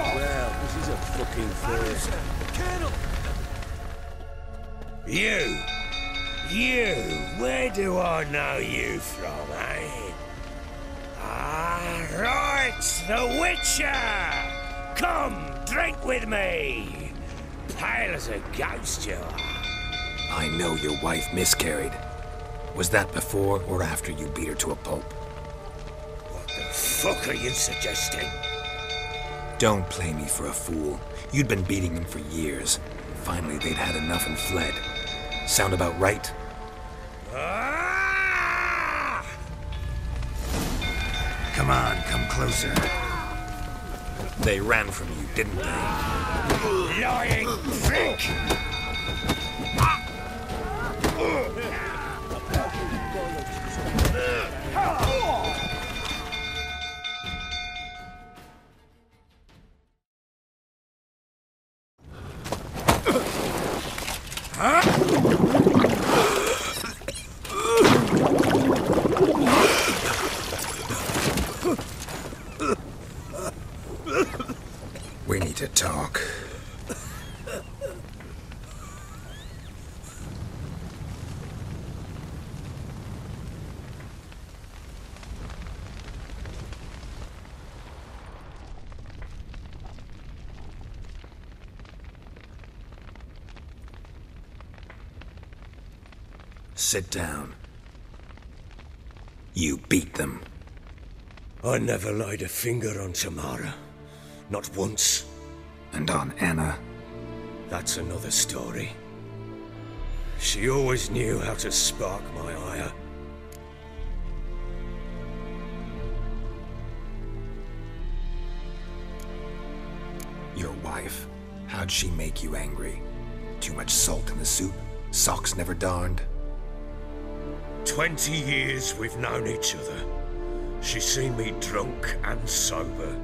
Well, this is a fucking first. You! You! Where do I know you from, eh? Ah, right! The Witcher! Come, drink with me! Pale as a ghost you are. I know your wife miscarried. Was that before or after you beat her to a pulp? What the fuck are you suggesting? Don't play me for a fool. You'd been beating them for years. Finally, they'd had enough and fled. Sound about right? Ah! Come on, come closer. They ran from you, didn't they? Lying prick! We need to talk. Sit down. You beat them. I never laid a finger on Tamara. Not once. And on Anna. That's another story. She always knew how to spark my ire. Your wife. How'd she make you angry? Too much salt in the soup? Socks never darned? Twenty years we've known each other. She's seen me drunk and sober.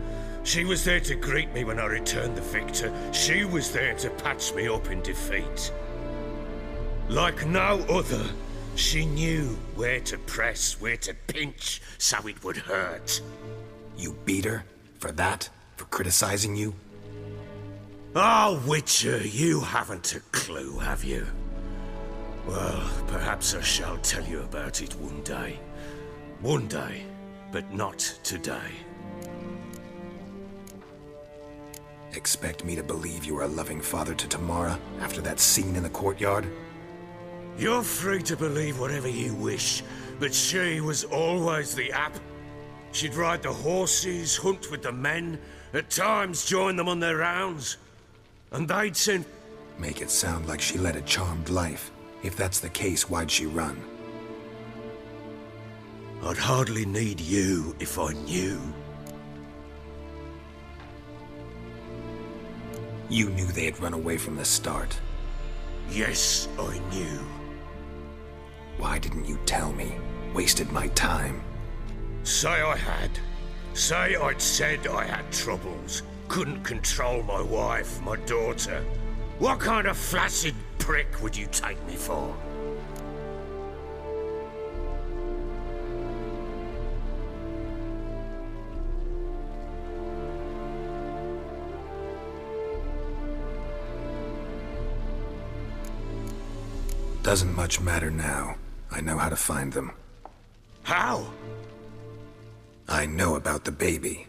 She was there to greet me when I returned the victor. She was there to patch me up in defeat. Like no other, she knew where to press, where to pinch, so it would hurt. You beat her? For that? For criticizing you? Oh, Witcher, you haven't a clue, have you? Well, perhaps I shall tell you about it one day. One day, but not today. Expect me to believe you are a loving father to Tamara after that scene in the courtyard? You're free to believe whatever you wish, but she was always the app. She'd ride the horses, hunt with the men, at times join them on their rounds. And they'd send. Make it sound like she led a charmed life. If that's the case, why'd she run? I'd hardly need you if I knew. You knew they had run away from the start. Yes, I knew. Why didn't you tell me? Wasted my time. Say I had. Say I'd said I had troubles. Couldn't control my wife, my daughter. What kind of flaccid prick would you take me for? Doesn't much matter now. I know how to find them. How? I know about the baby.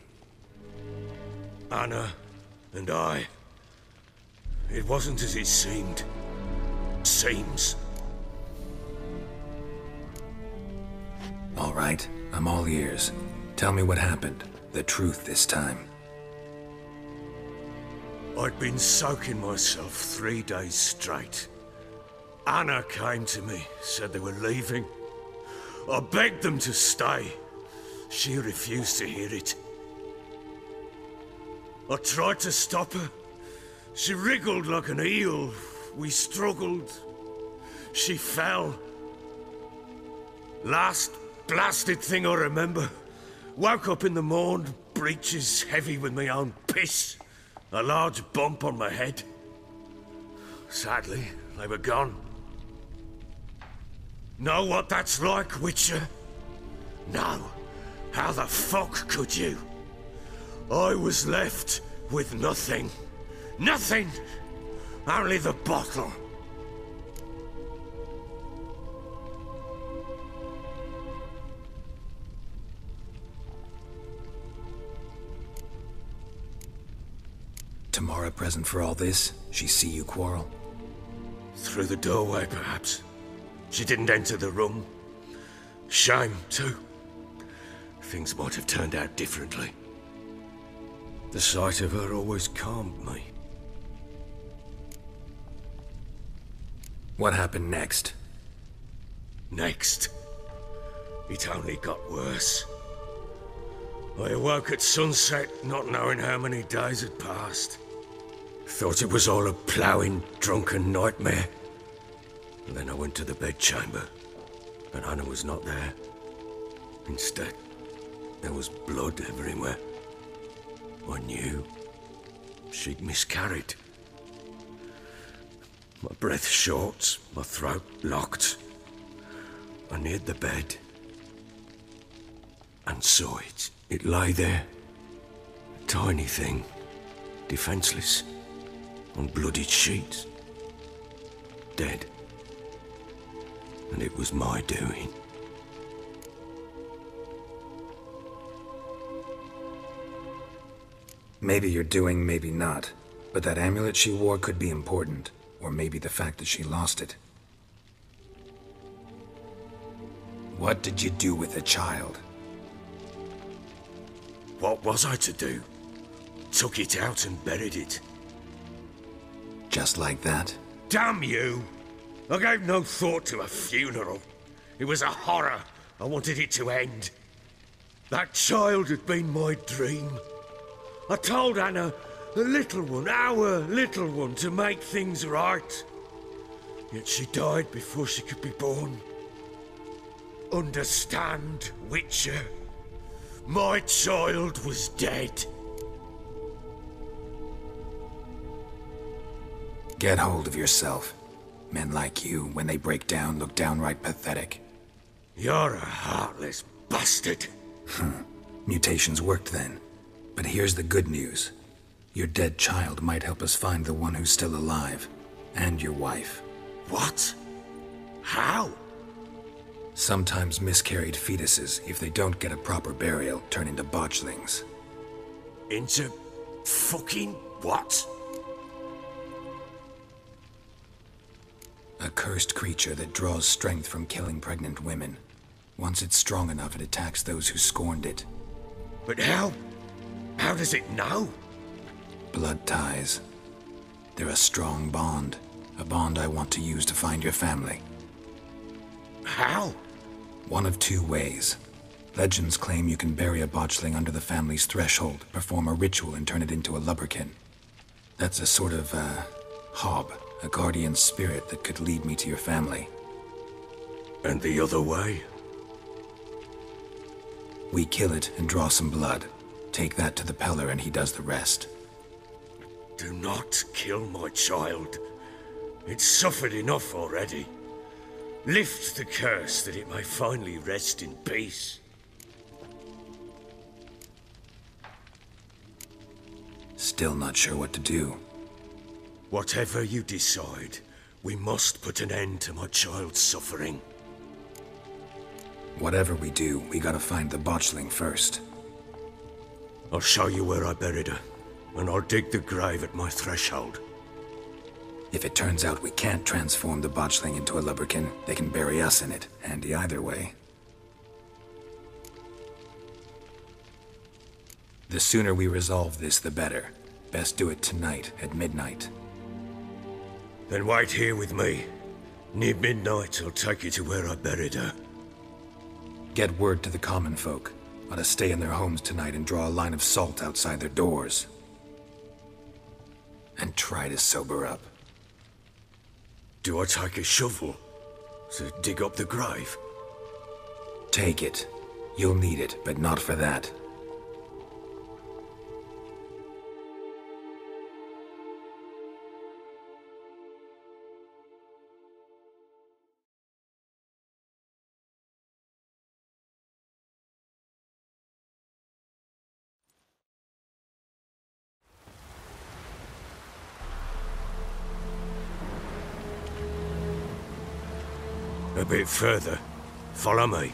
Anna and I. It wasn't as it seemed. Seems. All right, I'm all ears. Tell me what happened. The truth this time. I'd been soaking myself three days straight. Anna came to me, said they were leaving. I begged them to stay. She refused to hear it. I tried to stop her. She wriggled like an eel. We struggled. She fell. Last blasted thing I remember. Woke up in the morn, breeches heavy with my own piss. A large bump on my head. Sadly, they were gone. Know what that's like, Witcher? No. How the fuck could you? I was left with nothing. Nothing! Only the bottle. Tamara present for all this? She see you quarrel? Through the doorway, perhaps. She didn't enter the room. Shame, too. Things might have turned out differently. The sight of her always calmed me. What happened next? Next, it only got worse. I awoke at sunset, not knowing how many days had passed. Thought it was all a ploughing, drunken nightmare. And then I went to the bedchamber, but Anna was not there. Instead, there was blood everywhere. I knew she'd miscarried. My breath short, my throat locked. I neared the bed and saw it. It lay there, a tiny thing, defenseless, on bloodied sheets, dead. And it was my doing. Maybe your doing, maybe not. But that amulet she wore could be important. Or maybe the fact that she lost it. What did you do with the child? What was I to do? Took it out and buried it. Just like that? Damn you! I gave no thought to a funeral. It was a horror. I wanted it to end. That child had been my dream. I told Anna, the little one, our little one, to make things right. Yet she died before she could be born. Understand, Witcher? My child was dead. Get hold of yourself. Men like you, when they break down, look downright pathetic. You're a heartless bastard. Mutations worked then. But here's the good news. Your dead child might help us find the one who's still alive. And your wife. What? How? Sometimes miscarried fetuses, if they don't get a proper burial, turn into botchlings. Into fucking what? A cursed creature that draws strength from killing pregnant women. Once it's strong enough, it attacks those who scorned it. But how? How does it know? Blood ties. They're a strong bond. A bond I want to use to find your family. How? One of two ways. Legends claim you can bury a botchling under the family's threshold, perform a ritual, and turn it into a lubberkin. That's a sort of, uh, hob, a guardian spirit that could lead me to your family. And the other way? We kill it and draw some blood. Take that to the Peller and he does the rest. Do not kill my child. It's suffered enough already. Lift the curse that it may finally rest in peace. Still not sure what to do. Whatever you decide, we must put an end to my child's suffering. Whatever we do, we gotta find the botchling first. I'll show you where I buried her, and I'll dig the grave at my threshold. If it turns out we can't transform the botchling into a lubberkin, they can bury us in it. Handy either way. The sooner we resolve this, the better. Best do it tonight, at midnight. Then wait here with me. Near midnight, I'll take you to where I buried her. Get word to the common folk. Ought to stay in their homes tonight and draw a line of salt outside their doors. And try to sober up. Do I take a shovel to dig up the grave? Take it. You'll need it, but not for that. A bit further. Follow me.